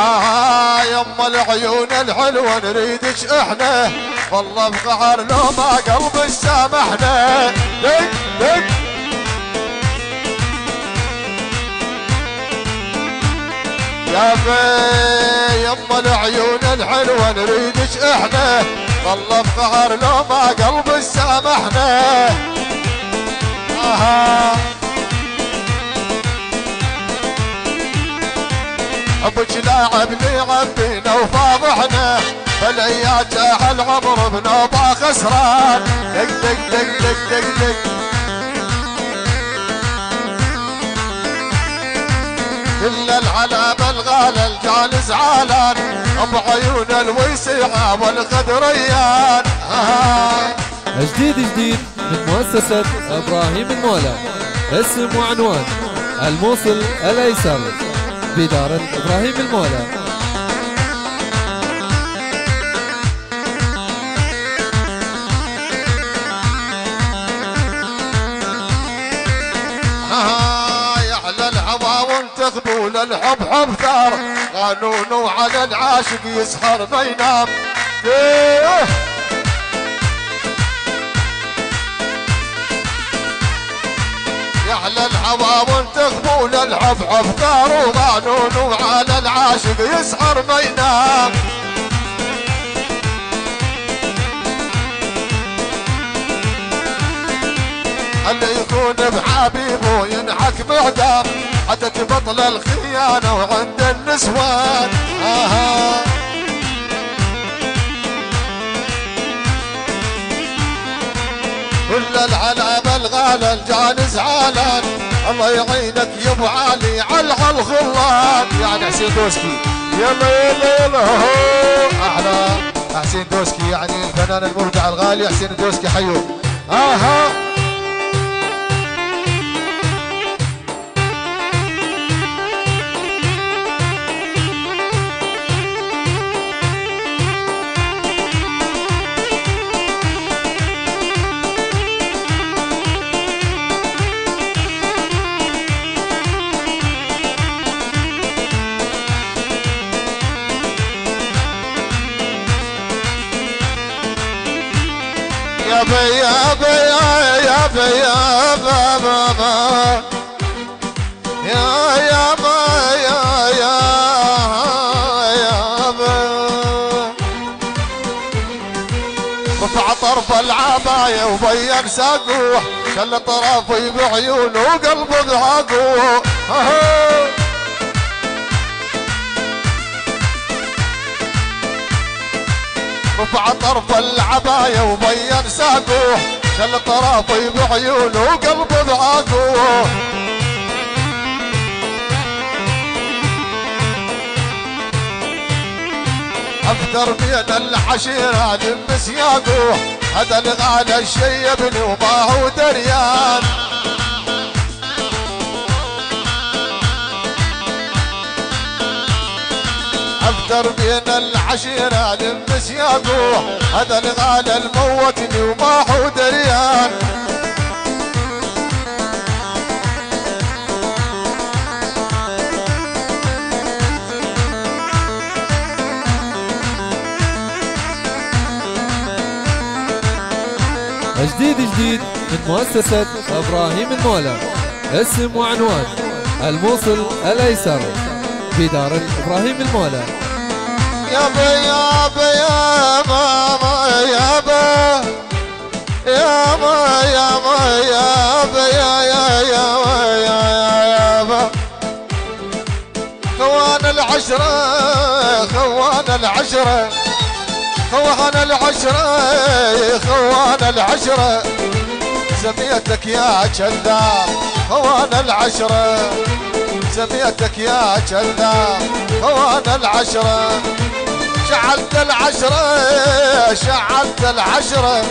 آه يما العيون الحلوة نريدش إحنا والله بقهر لو ما قلب سامحنا. دق دق. يا بي يما العيون الحلوة نريدش إحنا والله بقهر لو ما قلب سامحنا. آه. حبك لاعب لعبينا وفاضحنا فالعيال جاح العمر بنوبة خسران. دق دق دق دق دق دق. إلا العلام الغالى الجال زعلان بعيون الويسعة والغدريان آه جديد جديد من مؤسسة إبراهيم المولى اسم وعنوان الموصل الأيسر. بدار إبراهيم المولى. وانتخبوا للحب حب ثار قانون وعلى العاشق يسهر ما ينام على الهوى وانتخبوا للحب حب ثار وقانون وعلى العاشق يسهر ما ينام اللي يكون بحبيبه ينحك بعدام حتى تبطل الخيانة وعند النسوان. آها كل العلام الغالى الجان زعلان الله يعينك يا أبو علي على الخلان يعني حسين دوسكي. يلا يلا يلا أحلى حسين دوسكي يعني الفنان المبدع الغالي حسين دوسكي حيو. أها. يا بي يا با با با يا يا با يا يا يا با رفع طرف العباية وبين ساقوه شل طرفي بعيونه وقلبه ضحكوه رفع طرف العباية وبين ساقوه شل طرفي بعيونه وقلبه ضحكوه أكثر من العشيرة لمس ياقوه هذا الغالى الشيبني وما هو دريان. أكثر من العشيرة لمس ياقوه هذا الغالى الموتني وما هو دريان جديد جديد من مؤسسة إبراهيم المولى. اسم وعنوان الموصل الأيسر. بدار إبراهيم المولى. يا با يا يا يا خوان العشرة خوان العشرة. العشرة العشرة. سميتك يا كذاب خوان العشرة. سميتك يا كذاب خوان العشرة. شعلت العشرة شعلت العشرة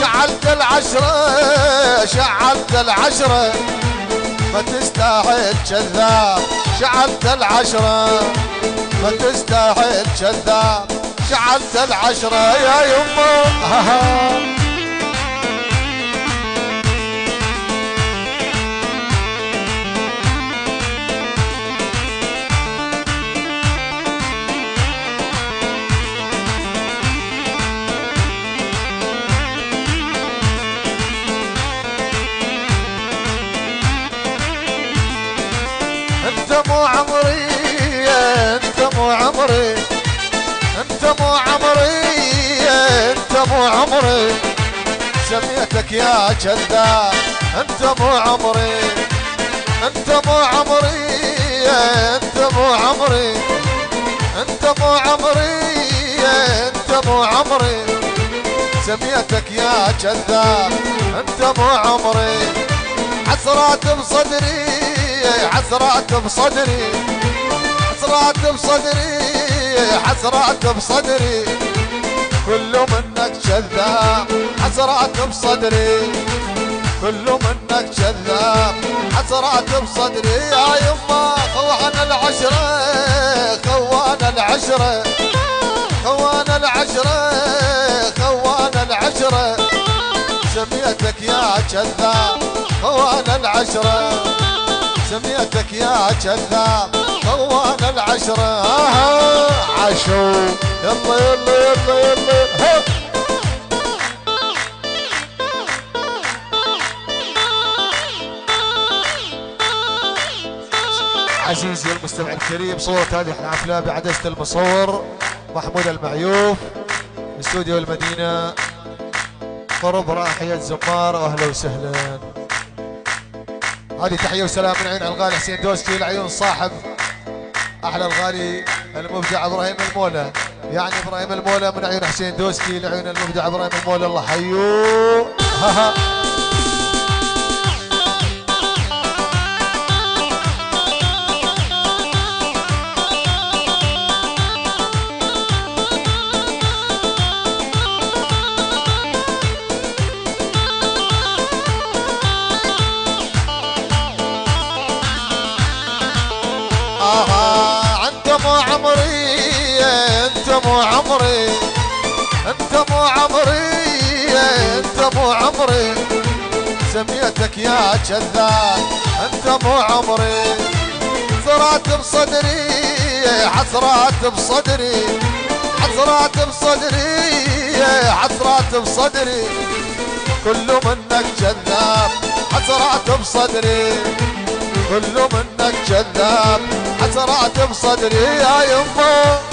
شعلت العشرة شعلت العشرة. ما تستاهل كذاب شعلت العشرة. ما تستاهل كذاب شعلت العشرة يا يمه. أنت مو عمري أنت مو عمري أنت مو عمري. سميتك يا كذاب أنت مو عمري أنت مو عمري أنت مو عمري. أنت مو عمري أنت مو عمري. سميتك يا كذاب أنت مو عمري. حسرات بصدري حسرات بصدري حسرات بصدري حسرات بصدري كل منك كذاب حسرات بصدري كل منك كذاب حسرات بصدري يا يما خوان العشرة خوان العشرة. خوان العشرة خوان العشرة. سميتك يا كذاب خوان العشرة سميتك يا كذاب خوان العشرة آه. عشو. يلا يلا يلا يلا. عزيزي المستمع الكريم صورة هذه الحفلة بعدسة المصور محمود المعيوف استوديو المدينة قرب راحية زمار واهلا وسهلا. هذه تحية وسلام من عين الغالي حسين دوسكي لعيون صاحب أحلى الغالي المبدع إبراهيم المولى. يعني إبراهيم المولى من عيون حسين دوسكي لعيون المبدع إبراهيم المولى. الله حيوه عمري أنت مو عمري أنت مو عمري. سميتك يا كذاب أنت مو عمري. حسرات بصدري حسرات بصدري. حسرات بصدري حسرات بصدري. كل منك كذاب حسرات بصدري. كل منك كذاب حسرات بصدري يا يمه.